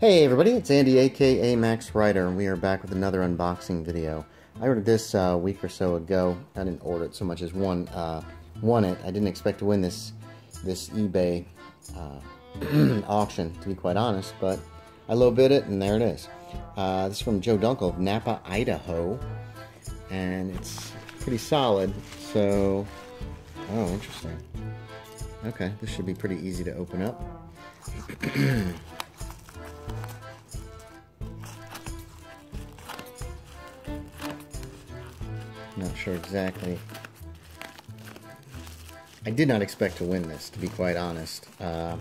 Hey everybody, it's Andy aka Max Writer, and we are back with another unboxing video. I ordered this uh, a week or so ago. I didn't order it so much as one uh, won it. I didn't expect to win this this eBay uh, auction, to be quite honest, but I low bid it, and there it is. Uh, this is from Joe Dunkel of Nampa, Idaho, and it's pretty solid. So, oh, interesting. Okay, this should be pretty easy to open up. Not sure exactly. I did not expect to win this, to be quite honest. Uh,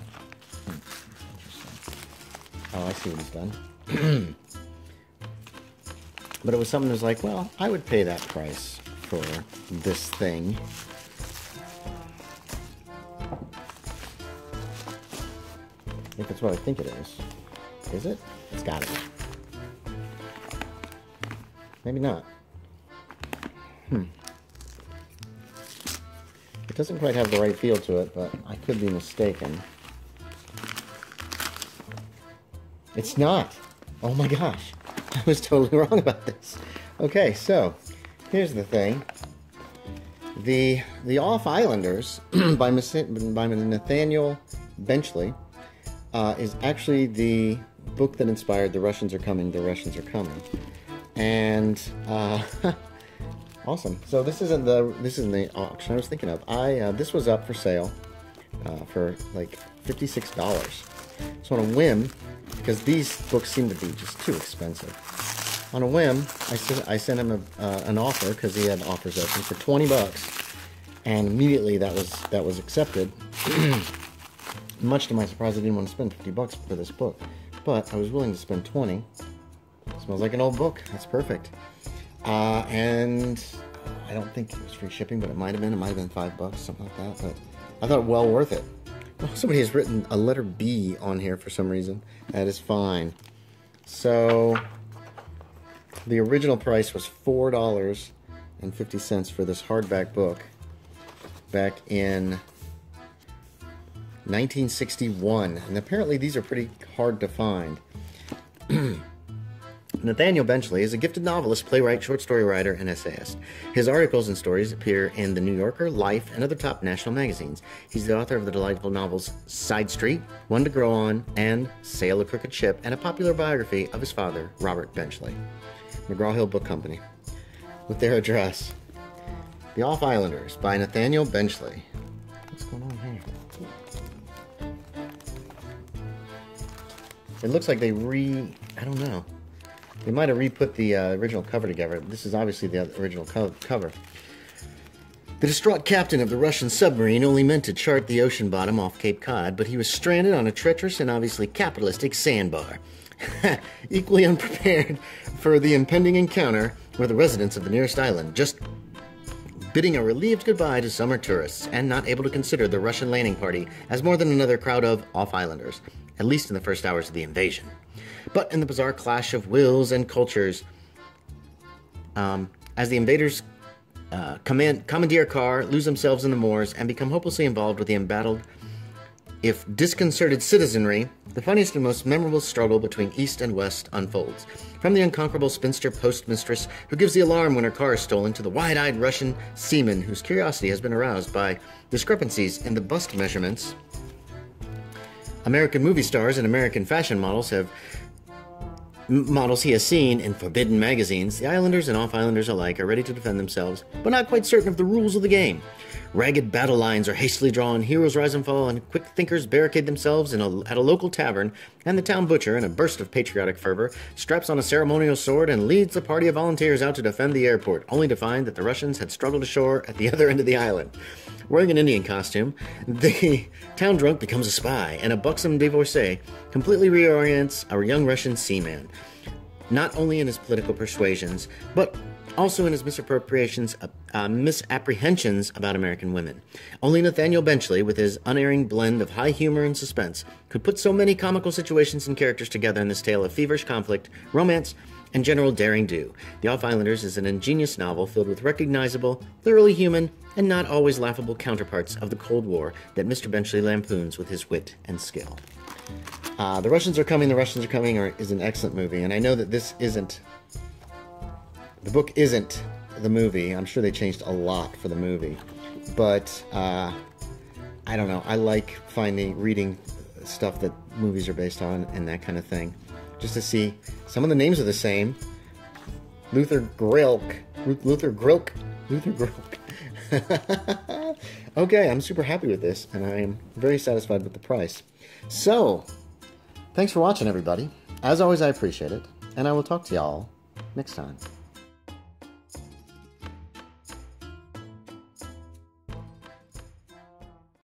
oh, I see what he's done. but it was something that was like, well, I would pay that price for this thing. If it's what I think it is. Is it? It's got it. Maybe not. Hmm. It doesn't quite have the right feel to it, but I could be mistaken. It's not. Oh my gosh. I was totally wrong about this. Okay, so here's the thing. The the Off Islanders by, by Nathaniel Benchley uh, is actually the book that inspired The Russians Are Coming, The Russians Are Coming. And uh, Awesome. So this isn't the this isn't the auction I was thinking of. I uh, this was up for sale uh, for like fifty six dollars. So on a whim, because these books seem to be just too expensive. On a whim, I sent I sent him a, uh, an offer because he had offers open for twenty bucks, and immediately that was that was accepted. Much to my surprise, I didn't want to spend fifty bucks for this book, but I was willing to spend twenty. Smells like an old book. That's perfect. Uh, and I don't think it was free shipping, but it might have been. It might have been five bucks, something like that. But I thought well worth it. Oh, somebody has written a letter B on here for some reason. That is fine. So the original price was four dollars and fifty cents for this hardback book back in 1961, and apparently these are pretty hard to find. Nathaniel Benchley is a gifted novelist, playwright, short story writer, and essayist. His articles and stories appear in The New Yorker, Life, and other top national magazines. He's the author of the delightful novels Side Street, One to Grow On, and Sail a Crooked Ship, and a popular biography of his father, Robert Benchley. McGraw Hill Book Company. With their address The Off Islanders by Nathaniel Benchley. What's going on here? It looks like they re. I don't know. They might have re-put the uh, original cover together. This is obviously the original co cover. The distraught captain of the Russian submarine only meant to chart the ocean bottom off Cape Cod, but he was stranded on a treacherous and obviously capitalistic sandbar. Equally unprepared for the impending encounter were the residents of the nearest island, just bidding a relieved goodbye to summer tourists and not able to consider the Russian landing party as more than another crowd of off islanders, at least in the first hours of the invasion. But in the bizarre clash of wills and cultures, um, as the invaders uh, command, commandeer car, lose themselves in the moors, and become hopelessly involved with the embattled, if disconcerted citizenry, the funniest and most memorable struggle between East and West unfolds. From the unconquerable spinster postmistress who gives the alarm when her car is stolen to the wide eyed Russian seaman whose curiosity has been aroused by discrepancies in the bust measurements. American movie stars and American fashion models have models he has seen in forbidden magazines, the Islanders and off Islanders alike are ready to defend themselves, but not quite certain of the rules of the game. Ragged battle lines are hastily drawn, heroes rise and fall, and quick thinkers barricade themselves a, at a local tavern, and the town butcher, in a burst of patriotic fervor, straps on a ceremonial sword and leads a party of volunteers out to defend the airport, only to find that the Russians had struggled ashore at the other end of the island. Wearing an Indian costume, the town drunk becomes a spy, and a buxom divorcee completely reorients our young Russian seaman, not only in his political persuasions, but also in his misappropriations, uh, uh, misapprehensions about American women. Only Nathaniel Benchley, with his unerring blend of high humor and suspense, could put so many comical situations and characters together in this tale of feverish conflict, romance, and general daring do. The Off Islanders is an ingenious novel filled with recognizable, thoroughly human, and not always laughable counterparts of the Cold War that Mr. Benchley lampoons with his wit and skill. Uh, the Russians are coming. The Russians are coming are, is an excellent movie, and I know that this isn't. The book isn't the movie. I'm sure they changed a lot for the movie, but uh, I don't know. I like finding reading stuff that movies are based on and that kind of thing, just to see some of the names are the same. Luther Grilk, Luther Grilk, Luther Grilk. okay, I'm super happy with this, and I am very satisfied with the price. So, thanks for watching, everybody. As always, I appreciate it, and I will talk to y'all next time.